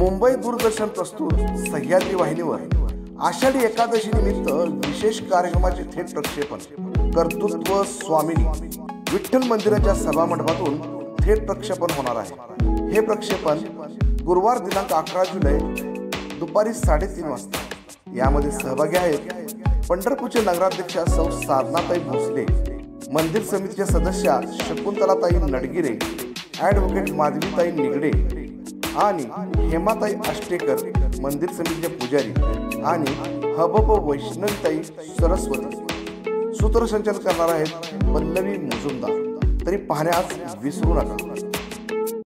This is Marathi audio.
मुंबई दूरदर्शन प्रस्तुत सह्याद्री वाहिनीवर. आषाढी एकादशी निमित्त विशेष कार्यक्रमाचे थेट प्रक्षेपण. कर्तृत्व स्वामिनी. विठ्ठल मंदिराच्या सभामंडपातून थेट प्रक्षेपण होणार आहे. हे प्रक्षेपण गुरुवार दिनांक अकरा जुलै दुपारी साडेतीन वाजता. यामध्ये सहभागी आहेत पंढरपूरचे नगराध्यक्षा सौ साधनाताई भोसले मंदिर समितीच्या सदस्या शकुंतलाताई नडगिरे ॲडव्होकेट माधवीताई निगडे आणि हेमाताई आष्टेकर मंदिर समितीचे पुजारी आणि हबब वैष्णवीताई सरस्वती. सूत्रसंचालन करणार आहेत पल्लवी मुजुमदार. तरी पाहण्यास विसरू नका.